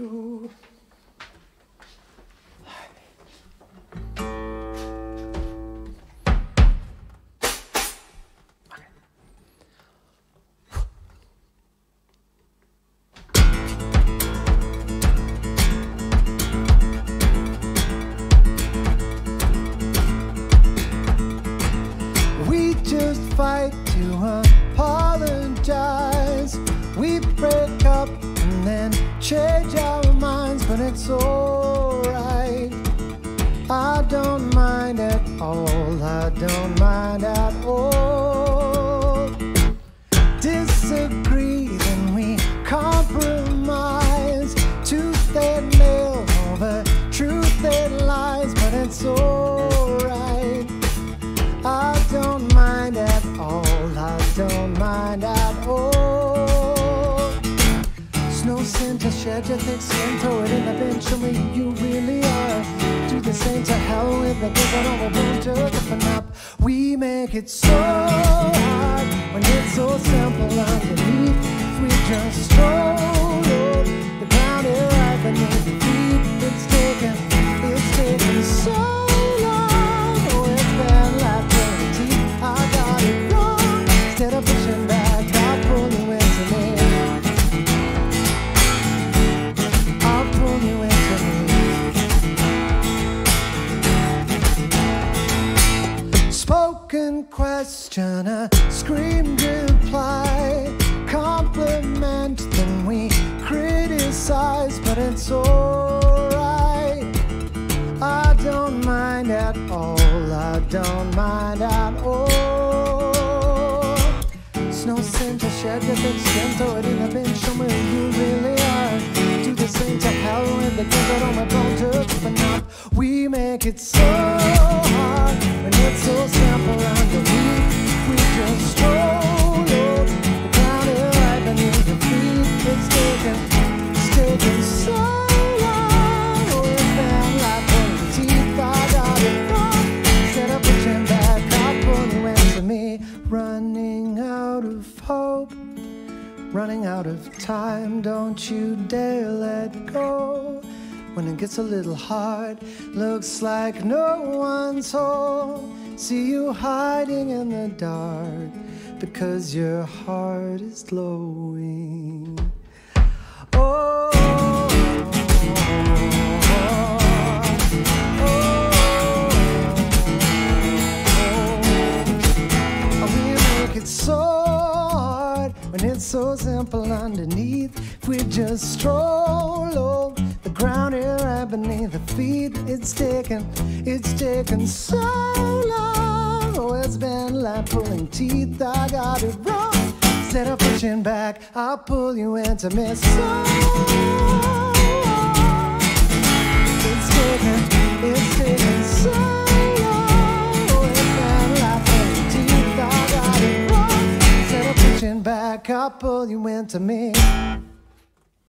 We just fight to don't mind at all. Disagree, then we compromise. Tooth and nail over truth and lies, but it's alright. I don't mind at all. I don't mind at all. Snow sin to shed your thick skin, throw it in the me you really are. Do the same to hell with the it all room to up. Make it so hard when it's so simple underneath. We just question, a screamed reply. Compliment, then we criticize, but it's alright. I don't mind at all. I don't mind at all. It's no sin to your thick skin, throw it in the bin, hell with the give on my bone to open up. We make it so hard when it's so simple underneath. We just stroll the ground here right beneath your feet. It's taken, it's taken so long. Oh, pulling teeth. Of pushing back, I you into me. Running out of hope, running out of time. Don't you dare let go. When it gets a little hard, looks like no one's home. See you hiding in the dark because your heart is glowing. Oh, when it's so simple underneath. If we just stroll over the ground here right beneath the feet, it's taken, it's taken so long. Oh, it's been like pulling teeth. I got it wrong. Instead of pushing back, I'll pull you into me. So Pull you into me.